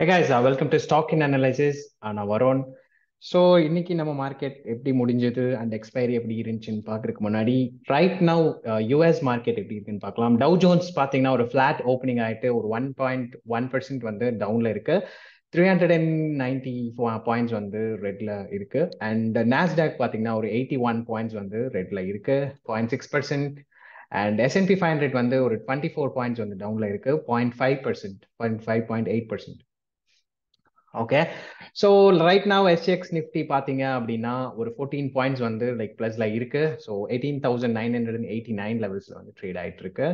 Hey guys, uh, welcome to Stock in Analysis. நான் வரோன் so இன்னைக்கு நம்ம மார்க்கெட் எப்படி முடிஞ்சது அண்ட் எக்ஸ்பைரி எப்படி இருந்துச்சுன்னு பார்க்கறதுக்கு முன்னாடி ரைட் நவ் யூஎஸ் மார்க்கெட் எப்படி இருக்குன்னு பார்க்கலாம். டவ் ஜோன்ஸ் பார்த்தீங்கன்னா ஒரு ஃபிளாட் ஓப்பனிங் ஆகிட்டு ஒரு ஒன் பாயிண்ட் ஒன் பர்சன்ட் வந்து டவுனில் இருக்கு. Three hundred and ninety points வந்து ரெட்ல இருக்கு. அண்ட் நாஸ்டாக் பார்த்தீங்கன்னா ஒரு எயிட்டி ஒன் பாயிண்ட்ஸ் வந்து ரெட்ல இருக்கு. Point six percent and S and P five hundred வந்து ஒரு டுவெண்ட்டி ஃபோர் பாயிண்ட்ஸ் வந்து டவுனில் இருக்கு. Point five percent point five point eight percent okay so right now SGX Nifty பார்த்தீங்க அப்படின்னா ஒரு ஃபோர்டீன் பாயிண்ட்ஸ் வந்து லைக் ப்ளஸ்ல இருக்கு. So eighteen thousand nine hundred and eighty nine லெவல்ஸ்ல வந்து ட்ரேட் ஆயிட்டு இருக்கு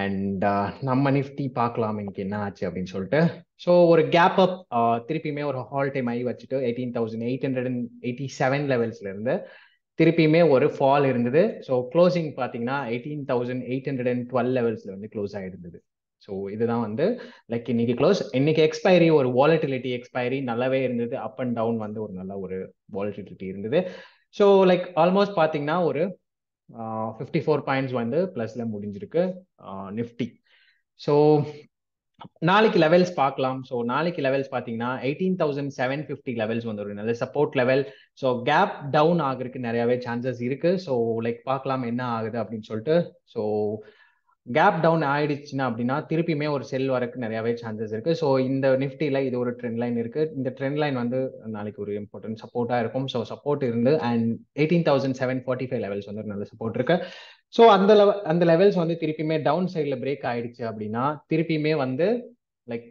அண்ட் uh, நம்ம நிஃப்டி பார்க்கலாம் இன்னைக்கு என்ன ஆச்சு அப்படின்னு சொல்லிட்டு. ஸோ ஒரு கேப் அப் uh, திருப்பியுமே ஒரு ஹால் டைம் ஆகி வச்சுட்டு eighteen thousand eight hundred and eighty seven லெவல்ஸ்ல இருந்து திருப்பியுமே ஒரு ஃபால் இருந்தது. ஸோ க்ளோசிங் பார்த்தீங்கன்னா eighteen thousand eight hundred and twelve லெவல்ஸ்ல வந்து க்ளோஸ் ஆகிருந்தது ஸோ இதுதான் வந்து லைக் இன்னைக்கு க்ளோஸ் இன்னைக்கு எக்ஸ்பைரி ஒரு வாலட்டிலிட்டி எக்ஸ்பைரி நல்லாவே இருந்தது. அப் அண்ட் டவுன் வந்து ஒரு நல்ல ஒரு வாலட்டிலிட்டி இருந்தது. ஸோ லைக் ஆல்மோஸ்ட் பார்த்தீங்கன்னா ஒரு ஃபிஃப்டி ஃபோர் பாயிண்ட்ஸ் வந்து ப்ளஸ்ல முடிஞ்சிருக்கு நிஃப்டி ஸோ நாளைக்கு லெவல்ஸ் பார்க்கலாம். ஸோ நாளைக்கு லெவல்ஸ் பார்த்தீங்கன்னா eighteen thousand seven fifty levels வந்து ஒரு நல்ல support level so gap down ஆகுறதுக்கு நிறையாவே சான்சஸ் இருக்கு. ஸோ லைக் பார்க்கலாம் என்ன ஆகுது அப்படின்னு சொல்லிட்டு. ஸோ கேப் டவுன் ஆயிடுச்சுன்னா அப்படின்னா திருப்பியுமே ஒரு செல் வரக்கு நிறையவே சான்சஸ் இருக்கு. ஸோ இந்த நிஃப்டியில் இது ஒரு ட்ரெண்ட் லைன் இருக்கு. இந்த ட்ரெண்ட் லைன் வந்து நாளைக்கு ஒரு இம்பார்ட்டன்ட் சப்போர்ட்டாக இருக்கும். ஸோ சப்போர்ட் இருந்து and eighteen thousand seven forty five levels வந்து நல்ல சப்போர்ட் இருக்கு. ஸோ அந்த அந்த லெவல்ஸ் வந்து திருப்பியுமே டவுன் சைடில் பிரேக் ஆயிடுச்சு அப்படின்னா திருப்பியுமே வந்து like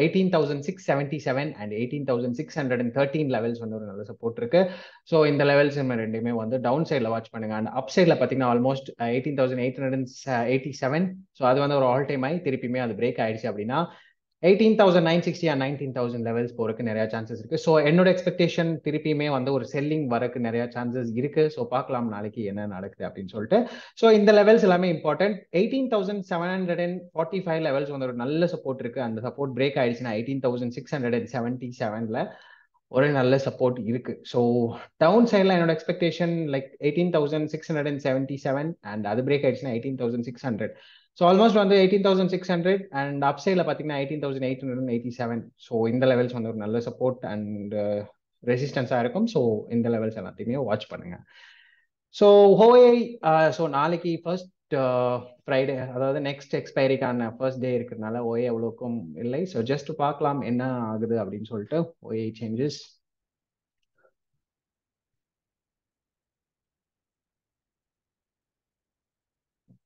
eighteen thousand six seventy seven and eighteen thousand six hundred and thirteen levels வந்து ஒரு நல்ல சப்போர்ட் இருக்கு. ஸோ இந்த லெவல்ஸ் ரெண்டுமே வந்து டவுன் சைடில் வாட்ச் பண்ணுங்க. அண்ட் அப் சைடில் பார்த்தீங்கன்னா almost eighteen thousand eight hundred and eighty seven so அது வந்து ஒரு ஆல் டைம் ஆகி திருப்பியுமே அது பிரேக் ஆயிடுச்சு அப்படின்னா eighteen thousand nine sixty and nineteen thousand levels போறதுக்கு நிறைய சான்சஸ் இருக்கு. ஸோ என்னோட எக்ஸ்பெக்டேஷன் திருப்பியுமே வந்து ஒரு செல்லிங் வரக்கு நிறைய சான்சஸ் இருக்கு. ஸோ பார்க்கலாம் நாளைக்கு என்ன நடக்குது அப்படின்னு சொல்லிட்டு. ஸோ இந்த லெவல்ஸ் எல்லாமே important eighteen thousand seven hundred and forty five levels வந்து ஒரு நல்ல சப்போர்ட் இருக்கு. அந்த சப்போர்ட் பிரேக் ஆயிடுச்சுன்னா eighteen thousand six hundred and seventy செவன்ல ஒரு நல்ல சப்போர்ட் இருக்கு. ஸோ டவுன் சைடில் என்னோட expectation like eighteen thousand six hundred and seventy seven and அது பிரேக் ஆயிடுச்சுன்னா eighteen thousand six hundred so almost வந்து eighteen thousand six hundred and up சைடில் பார்த்தீங்கன்னா eighteen thousand eight hundred eighty seven so இந்த levels வந்து ஒரு நல்ல support and ரெசிஸ்டன்ஸாக இருக்கும். ஸோ இந்த லெவல்ஸ் எல்லாத்தையுமே வாட்ச் பண்ணுங்க. ஸோ ஹோஏ ஸோ நாளைக்கு ஃபர்ஸ்ட் Uh, ஃப்ரைடே அதாவது நெக்ஸ்ட் எக்ஸ்பைரிக்கான ஃபர்ஸ்ட் டே இருக்கிறதுனால ஓஏ அவ்வளோக்கும் இல்லை. ஸோ ஜஸ்ட் பார்க்கலாம் என்ன ஆகுது அப்படின்னு சொல்லிட்டு OI changes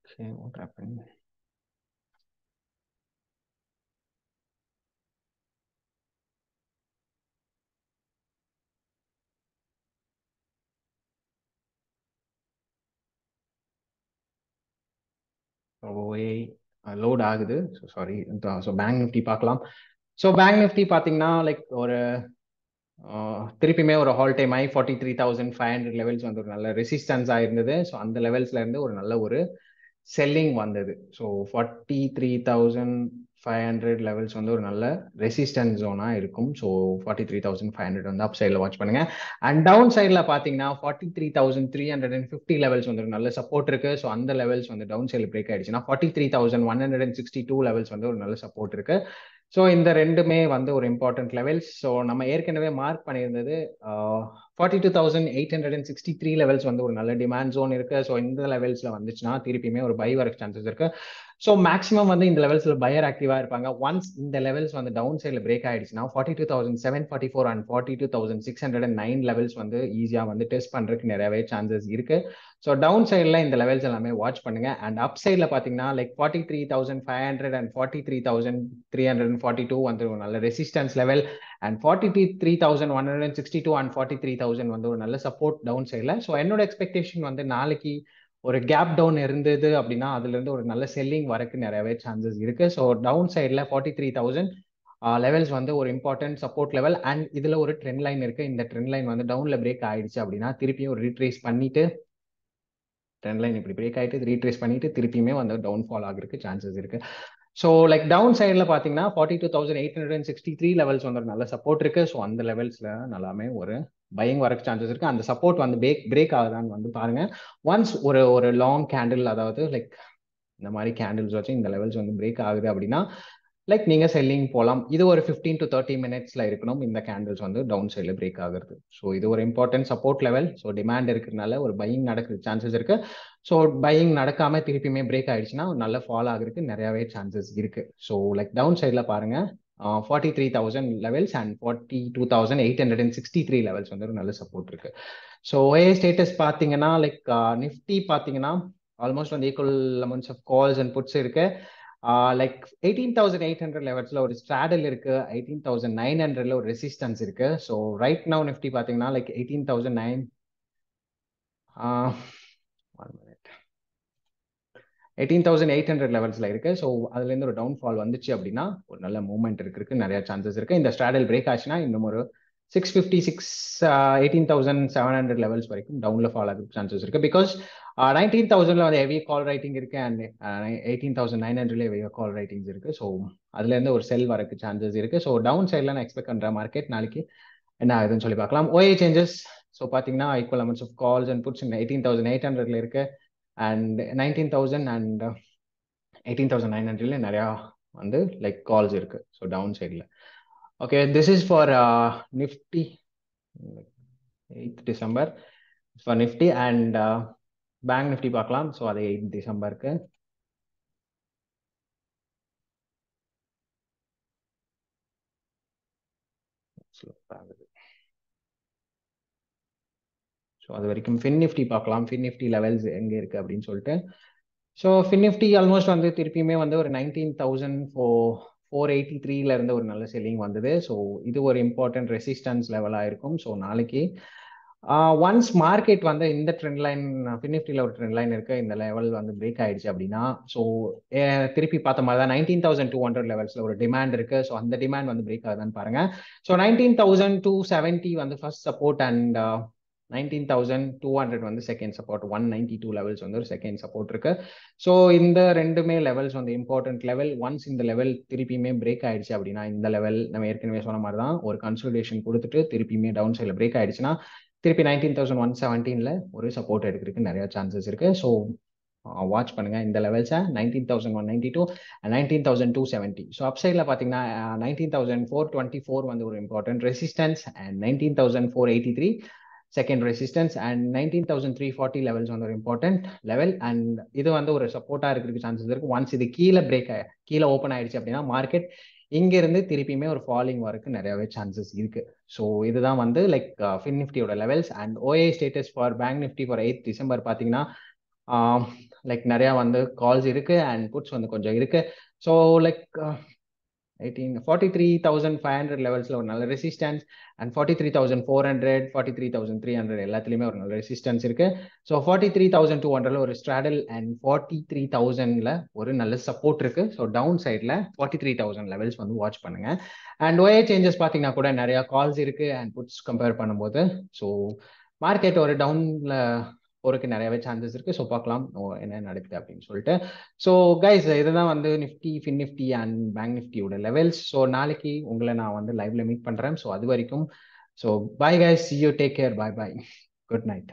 Okay, what happened? OI load ஆகுது so sorry so bank Nifty பார்க்கலாம். ஸோ பேங்க் நிஃப்டி பார்த்தீங்கன்னா லைக் ஒரு திருப்பியுமே ஒரு ஹால் டைம் ஆகி forty three thousand five hundred levels வந்து ஒரு நல்ல ரெசிஸ்டன்ஸ் ஆயிருந்தது ஸோ அந்த லெவல்ஸ்ல இருந்து ஒரு நல்ல ஒரு செல்லிங் வந்தது. So forty three thousand five hundred levels வந்து ஒரு நல்ல ரெசிஸ்டன்ஸ் ஜோனாக இருக்கும். So forty three thousand five hundred வந்து அப் சைடில் வாட்ச் பண்ணுங்க. அண்ட் டவுன் சைடில் பார்த்தீங்கன்னா forty three thousand three hundred and fifty levels வந்து ஒரு நல்ல சப்போர்ட் இருக்கு. ஸோ அந்த லெவல்ஸ் வந்து டவுன் சைடில் பிரேக் ஆயிடுச்சுன்னா forty three thousand one hundred and sixty two levels வந்து ஒரு நல்ல சப்போர்ட் இருக்கு. ஸோ இந்த ரெண்டுமே வந்து ஒரு இம்பார்ட்டன்ட் லெவல்ஸ் ஸோ நம்ம ஏற்கனவே mark பண்ணியிருந்தது forty two thousand eight hundred and sixty three levels வந்து ஒரு நல்ல டிமாண்ட் ஜோன் இருக்கு. ஸோ இந்த லெவல்ஸ்ல வந்துச்சுன்னா திருப்பியுமே ஒரு பை வரக்கு சான்சஸ் இருக்கு. ஸோ மேக்ஸிமம் வந்து இந்த லெவல்ஸ்ல பயர் ஆக்டிவா இருப்பாங்க. ஒன்ஸ் இந்த லெவல்ஸ் வந்து டவுன் சைடில் பிரேக் ஆயிடுச்சுன்னா forty two thousand seven forty four and forty two thousand six hundred and nine levels வந்து ஈஸியாக வந்து டெஸ்ட் பண்றதுக்கு நிறையவே சான்சஸ் இருக்கு. ஸோ டவுன் சைடில் இந்த லெவல்ஸ் எல்லாமே வாட்ச் பண்ணுங்க. அண்ட் அப் சைடில் பார்த்தீங்கன்னா like forty three thousand five hundred and forty three thousand three hundred and forty two வந்து ஒரு நல்ல resistance level and forty three three thousand one hundred sixty two and forty three thousand வந்து ஒரு நல்ல support down சைடில் so என்னோட expectation வந்து நாளைக்கு ஒரு கேப் டவுன் இருந்தது அப்படின்னா அதுலேருந்து ஒரு நல்ல செல்லிங் வரக்கு நிறையவே சான்சஸ் இருக்கு. ஸோ டவுன் சைடில் ஃபார்ட்டி த்ரீ தௌசண்ட் லெவல்ஸ் வந்து ஒரு இம்பார்ட்டன்ட் சப்போர்ட் லெவல் அண்ட் இதில் ஒரு ட்ரெண்ட் லைன் இருக்கு. இந்த ட்ரெண்ட் லைன் வந்து டவுனில் பிரேக் ஆயிடுச்சு அப்படின்னா திருப்பியும் ஒரு ரீட்ரேஸ் பண்ணிட்டு ட்ரெண்ட் லைன் இப்படி பிரேக் ஆகிட்டு ரீட்ரேஸ் பண்ணிட்டு திருப்பியுமே வந்து டவுன் ஃபால் ஆகிறதுக்கு சான்சஸ் இருக்கு. ஸோ லைக் டவுன் சைடில் பார்த்தீங்கன்னா forty two thousand eight hundred and sixty three levels வந்து நல்ல சப்போர்ட் இருக்கு. ஸோ அந்த லெவல்ஸில் நல்லாமே ஒரு பயங் வரக்கு சான்சஸ் இருக்கு. அந்த சப்போர்ட் வந்து பிரேக் பிரேக் ஆகுதான்னு வந்து பாருங்க. ஒன்ஸ் ஒரு ஒரு லாங் கேண்டில் அதாவது லைக் இந்த மாதிரி கேண்டில்ஸ் வச்சு இந்த லெவல்ஸ் வந்து பிரேக் ஆகுது அப்படின்னா லைக் நீங்க செல்லிங் போகலாம் இது ஒரு ஃபிஃப்டீன் டு தேர்ட்டி மினிட்ஸ்ல இருக்கணும். இந்த கேண்டில்ஸ் வந்து டவுன் சைடில் பிரேக் ஆகுறது. ஸோ இது ஒரு important support level so demand இருக்கிறதுனால ஒரு பையிங் நடக்கிற சான்சஸ் இருக்கு. ஸோ பையிங் நடக்காம திருப்பியுமே பிரேக் ஆயிடுச்சுன்னா நல்ல ஃபால் ஆகுறதுக்கு நிறையவே சான்சஸ் இருக்கு. ஸோ லைக் டவுன் சைடில் பாருங்க. Forty three thousand levels and forty two thousand eight hundred and sixty three levels வந்து ஒரு நல்ல சப்போர்ட் இருக்கு. ஸோ ஒஏ ஸ்டேட்டஸ் பார்த்தீங்கன்னா லைக் நிஃப்டி பார்த்தீங்கன்னா ஆல்மோஸ்ட் வந்து equal amounts of calls and puts இருக்கு. Like eighteen thousand eight hundred லெவல்ஸ்ல ஒரு straddle இருக்கு. எயிட்டீன் தௌசண்ட் நைன் ஹண்ட்ரட்ல ஒரு ரெசிஸ்டன்ஸ் இருக்கு. ஸோ ரைட் நவு நிஃப்டி பார்த்தீங்கன்னா like eighteen thousand nine one minute eighteen thousand eight hundred லெவல்ஸ்ல இருக்கு. So அதுலேருந்து ஒரு டவுன் ஃபால் வந்துச்சு அப்படின்னா ஒரு நல்ல மூவ்மெண்ட் இருக்கு நிறைய சான்சஸ் இருக்கு. இந்த ஸ்ட்ராடல் பிரேக் ஆச்சுன்னா இன்னும் ஒரு six fifty six eighteen thousand seven hundred levels வரைக்கும் டவுன்ல ஃபால் ஆகிறதுக்கு சான்சஸ் இருக்கு. பிகாஸ் நைன்டீன் தௌசண்ட்ல வந்து ஹெவி கால் ரைட்டிங் இருக்கு அண்ட் எயிட்டீன் தௌசண்ட் நைன் ஹண்ட்ரட்ல ஹெவி கால் ரைட்டிங்ஸ் இருக்கு. ஸோ அதுல இருந்து ஒரு செல் வரக்கு சான்சஸ் இருக்கு. ஸோ டவுன் சைட்ல நான் எக்ஸ்பெக்ட் பண்ற மார்க்கெட் நாளைக்கு என்ன ஆகுதுன்னு சொல்லி பார்க்கலாம். ஓஏ சேஞ்சஸ் ஸோ பார்த்தீங்கன்னா equal amounts of calls and puts eighteen thousand eight ஹண்ட்ரட்ல இருக்கு. And nineteen thousand and eighteen thousand nine ஹண்ட்ரட்ல நிறையா வந்து லைக் கால்ஸ் இருக்கு. ஸோ டவுன் சைடில் okay this is for Nifty eighth December for Nifty and bank Nifty பார்க்கலாம். So அது eight டிசம்பருக்கு ஸோ அது வரைக்கும் ஃபின் நிஃப்டி பார்க்கலாம். ஃபின் நிஃப்டி லெவல்ஸ் எங்கே இருக்குது அப்படின்னு சொல்லிட்டு. ஸோ ஃபின் நிஃப்டி ஆல்மோஸ்ட் வந்து திருப்பியுமே வந்து ஒரு nineteen thousand four four eighty த்ரீல இருந்து ஒரு நல்ல செல்லிங் வந்தது. ஸோ இது ஒரு இம்பார்ட்டன்ட் ரெசிஸ்டன்ஸ் லெவலாக இருக்கும். ஸோ நாளைக்கு ஒன்ஸ் மார்க்கெட் வந்து இந்த ட்ரெண்ட் லைன் ஃபினிஃப்டியில் ஒரு ட்ரெண்ட் லைன் இருக்குது இந்த லெவல் வந்து பிரேக் ஆயிடுச்சு அப்படின்னா ஸோ திருப்பி பார்த்த மாதிரி தான் நைன்டீன் தௌசண்ட் டூ ஹண்ட்ரட் லெவல்ஸில் ஒரு டிமாண்ட் இருக்குது ஸோ அந்த டிமாண்ட் வந்து பிரேக் ஆகுதான்னு பாருங்கள் so nineteen thousand two seventy வந்து first support and nineteen thousand two hundred வந்து second support one ninety two levels வந்து ஒரு செகண்ட் சப்போர்ட் இருக்கு. ஸோ இந்த ரெண்டுமே லெவல்ஸ் வந்து இம்பார்ட்டன்ட் லெவல் ஒன்ஸ் இந்த லெவல் திருப்பியுமே பிரேக் ஆயிடுச்சு அப்படின்னா இந்த லெவல் நம்ம ஏற்கனவே சொன்ன மாதிரி தான் ஒரு கன்சல்டேஷன் கொடுத்துட்டு திருப்பியுமே டவுன் சைடில் பிரேக் ஆயிடுச்சுன்னா திருப்பி நைன்டீன் தௌசண்ட் ஒன் செவன்டீனில் ஒரு சப்போர்ட் எடுக்கிறதுக்கு நிறைய சான்சஸ் இருக்குது ஸோ வாட்ச் பண்ணுங்க. இந்த லெவல்ஸை nineteen thousand one ninety two nineteen thousand two seventy so அப்சைடில் பார்த்தீங்கன்னா nineteen thousand four twenty four வந்து ஒரு important resistance and nineteen thousand four eighty three second resistance and nineteen thousand three forty levels வந்து ஒரு important level and இது வந்து ஒரு சப்போர்ட்டாக இருக்கிறதுக்கு சான்சஸ் இருக்கு. ஒன்ஸ் இது கீழே பிரேக் கீழே ஓப்பன் ஆயிடுச்சு அப்படின்னா மார்க்கெட் இங்கேருந்து திருப்பியுமே ஒரு ஃபாலிங் வரக்கு நிறையவே சான்சஸ் இருக்கு. ஸோ இதுதான் வந்து லைக் ஃபின் நிஃப்டியோட levels and OI status for bank Nifty for eight December பார்த்தீங்கன்னா um, லைக் நிறையா வந்து கால்ஸ் இருக்குது அண்ட் புட்ஸ் வந்து கொஞ்சம் இருக்குது so like uh, eighteen forty three thousand five hundred லெவல்ஸில் ஒரு நல்ல resistance and forty three thousand four hundred forty three thousand three hundred எல்லாத்துலேயுமே ஒரு நல்ல ரெசிஸ்டன்ஸ் இருக்கு. So forty three thousand two ஹண்ட்ரட்ல ஒரு straddle and forty three thousand ஒரு நல்ல சப்போர்ட் இருக்கு. ஸோ டவுன் சைடில் ஃபார்ட்டி த்ரீ தௌசண்ட் லெவல்ஸ் வந்து வாட்ச் பண்ணுங்க. அண்ட் ஒயே சேஞ்சஸ் பார்த்தீங்கன்னா கூட நிறைய கால்ஸ் இருக்கு அண்ட் புட்ஸ் கம்பேர் பண்ணும்போது. ஸோ மார்க்கெட் ஒரு டவுன்ல போறதுக்கு நிறையவே சான்சஸ் இருக்கு. ஸோ பார்க்கலாம். என்ன நடக்குது அப்படின்னு சொல்லிட்டு. ஸோ கைஸ் இதுதான் வந்து Nifty fin Nifty and bank நிஃப்டியோட லெவல்ஸ் ஸோ நாளைக்கு உங்களை நான் வந்து லைவ்ல மீட் பண்றேன். ஸோ அது வரைக்கும். So bye guys you take care bye bye good night